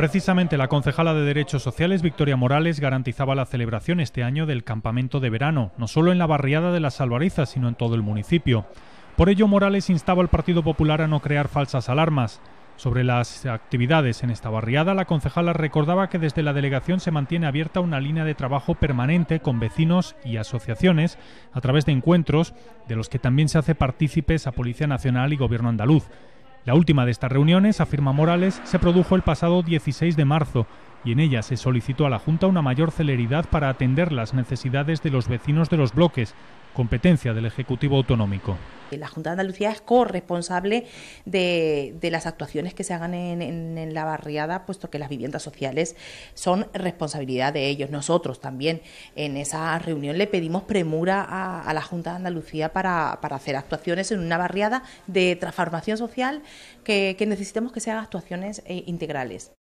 Precisamente la concejala de Derechos Sociales, Victoria Morales, garantizaba la celebración este año del campamento de verano, no solo en la barriada de las Salvarizas, sino en todo el municipio. Por ello, Morales instaba al Partido Popular a no crear falsas alarmas. Sobre las actividades en esta barriada, la concejala recordaba que desde la delegación se mantiene abierta una línea de trabajo permanente con vecinos y asociaciones a través de encuentros de los que también se hace partícipes a Policía Nacional y Gobierno andaluz. La última de estas reuniones, afirma Morales, se produjo el pasado 16 de marzo y en ella se solicitó a la Junta una mayor celeridad para atender las necesidades de los vecinos de los bloques, competencia del Ejecutivo Autonómico. La Junta de Andalucía es corresponsable de, las actuaciones que se hagan en, la barriada, puesto que las viviendas sociales son responsabilidad de ellos. Nosotros también en esa reunión le pedimos premura a, la Junta de Andalucía para, hacer actuaciones en una barriada de transformación social que, necesitemos que sean actuaciones eh, integrales.